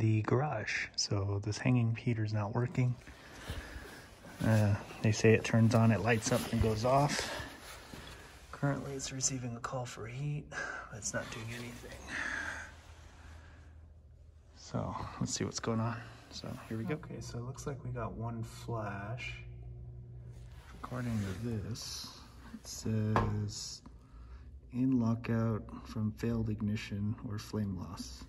the garage. So this hanging heater's not working. Uh, they say it turns on, it lights up and goes off. Currently it's receiving a call for heat, but it's not doing anything. So let's see what's going on. So here we go. Okay, so it looks like we got one flash. According to this, it says in lockout from failed ignition or flame loss.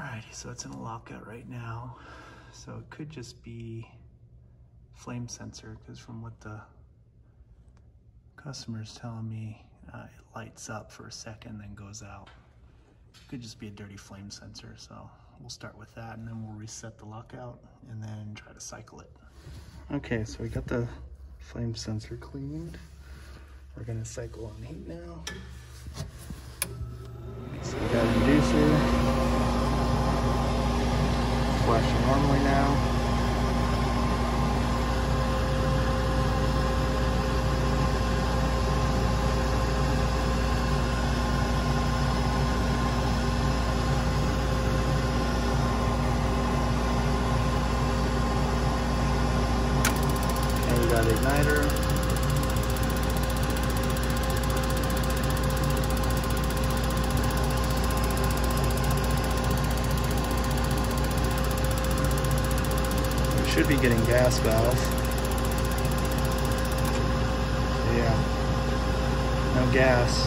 Alrighty, so it's in a lockout right now. So it could just be flame sensor because from what the customer's telling me, uh, it lights up for a second then goes out. Could just be a dirty flame sensor, so we'll start with that and then we'll reset the lockout and then try to cycle it. Okay, so we got the flame sensor cleaned. We're gonna cycle on heat now. So we got inducer. Flashing normally now. And we got igniter. We should be getting gas valve. Yeah. No gas.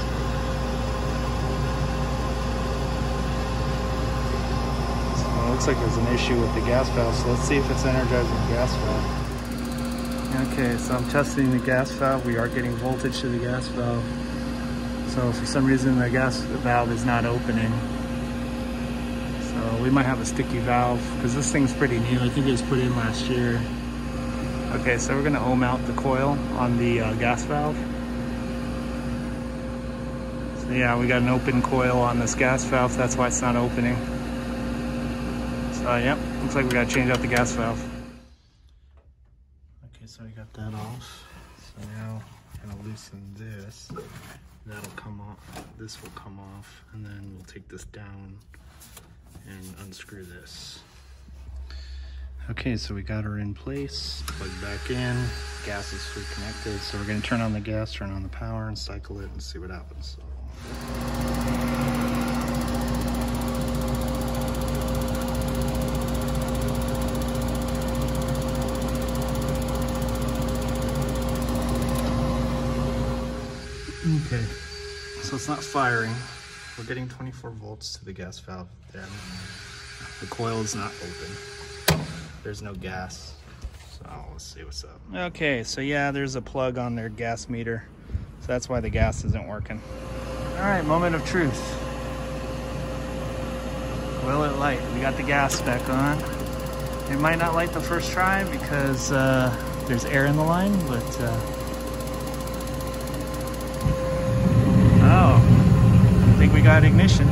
So it looks like there's an issue with the gas valve, so let's see if it's energizing the gas valve. Okay, so I'm testing the gas valve. We are getting voltage to the gas valve. So for some reason the gas valve is not opening. So we might have a sticky valve because this thing's pretty new. I think it was put in last year. Okay, so we're gonna ohm out the coil on the uh, gas valve. So yeah, we got an open coil on this gas valve. That's why it's not opening. So yep, looks like we gotta change out the gas valve. Okay, so I got that off. So now I'm gonna loosen this. That'll come off, this will come off, and then we'll take this down and unscrew this. Okay, so we got her in place, plugged back in, gas is free connected. So we're gonna turn on the gas, turn on the power and cycle it and see what happens. Okay, so it's not firing. We're getting 24 volts to the gas valve then. The coil is not open. There's no gas. So let's see what's up. Okay, so yeah, there's a plug on their gas meter. So that's why the gas isn't working. All right, moment of truth. Will it light? We got the gas back on. It might not light the first try because uh, there's air in the line, but uh, Oh, I think we got ignition.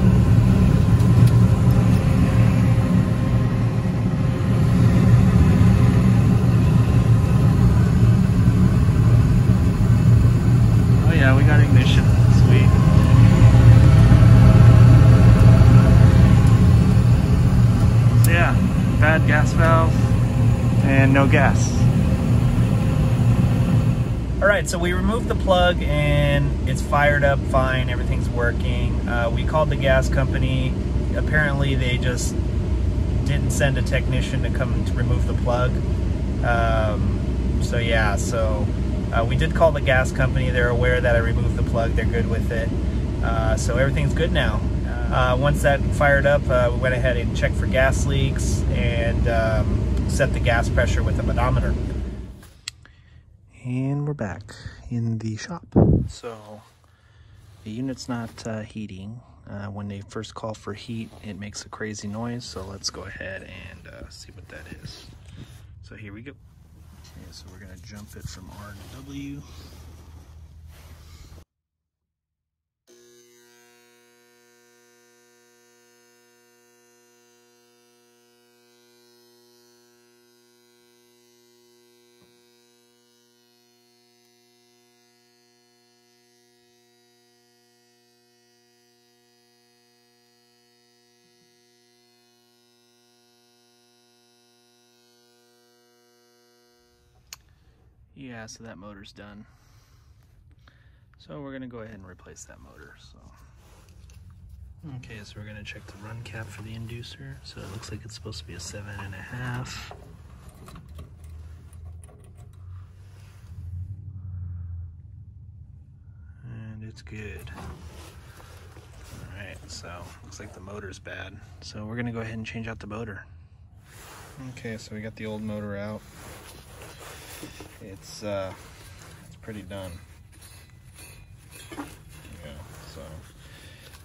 Oh yeah, we got ignition. Sweet. So yeah, bad gas valve and no gas. All right, so we removed the plug and it's fired up fine. Everything's working. Uh, we called the gas company. Apparently, they just didn't send a technician to come to remove the plug. Um, so yeah, so uh, we did call the gas company. They're aware that I removed the plug. They're good with it. Uh, so everything's good now. Uh, once that fired up, uh, we went ahead and checked for gas leaks and um, set the gas pressure with a manometer. And we're back in the shop. So the unit's not uh, heating. Uh, when they first call for heat, it makes a crazy noise. So let's go ahead and uh, see what that is. So here we go. Okay, so we're gonna jump it from R to W. Yeah, so that motor's done. So we're gonna go ahead and replace that motor, so. Okay, so we're gonna check the run cap for the inducer. So it looks like it's supposed to be a seven and a half. And it's good. All right, so looks like the motor's bad. So we're gonna go ahead and change out the motor. Okay, so we got the old motor out. It's uh, it's pretty done. Yeah, so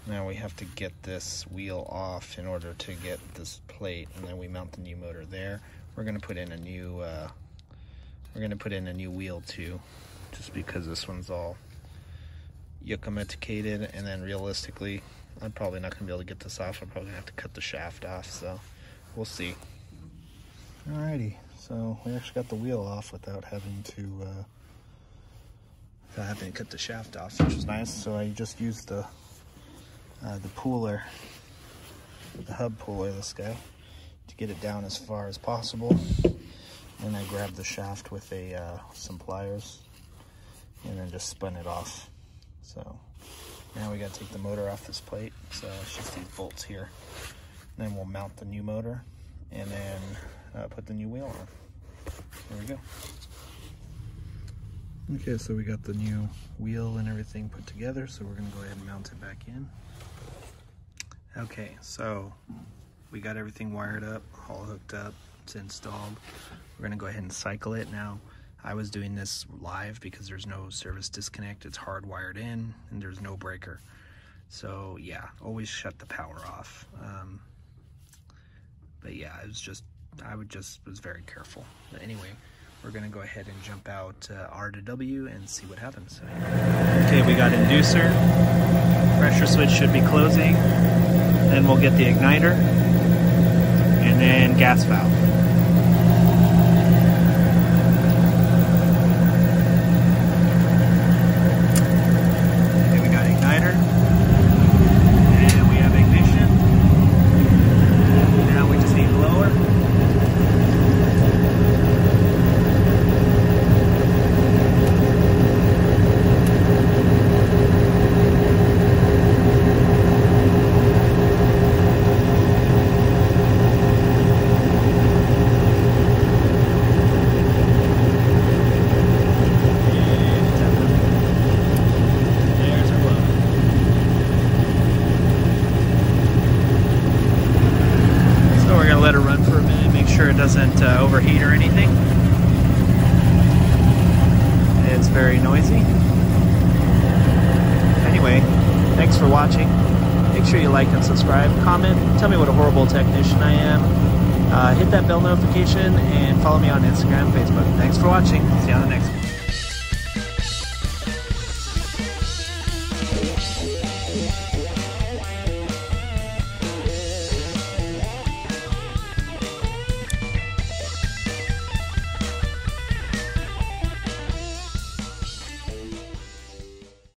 now we have to get this wheel off in order to get this plate, and then we mount the new motor there. We're gonna put in a new uh, we're gonna put in a new wheel too, just because this one's all yucca-meticated, and then realistically, I'm probably not gonna be able to get this off. I'm probably gonna have to cut the shaft off, so we'll see. Alrighty, so we actually got the wheel off without having to uh, without having to cut the shaft off, which was nice. So I just used the uh, the puller, the hub puller, this guy, to get it down as far as possible. And I grabbed the shaft with a uh, some pliers, and then just spun it off. So now we got to take the motor off this plate. So it's just these bolts here. And then we'll mount the new motor, and then uh, put the new wheel on. There we go. Okay, so we got the new wheel and everything put together, so we're gonna go ahead and mount it back in. Okay, so we got everything wired up, all hooked up, it's installed. We're gonna go ahead and cycle it now. I was doing this live because there's no service disconnect, it's hardwired in, and there's no breaker. So yeah, always shut the power off. Um, but yeah, it was just I would just was very careful. But anyway, we're gonna go ahead and jump out uh, R to W and see what happens. Okay, we got inducer. Pressure switch should be closing. Then we'll get the igniter and then gas valve. let it run for a minute, make sure it doesn't uh, overheat or anything. It's very noisy. Anyway, thanks for watching. Make sure you like and subscribe, comment, tell me what a horrible technician I am. Uh, hit that bell notification and follow me on Instagram, Facebook. Thanks for watching. See you on the next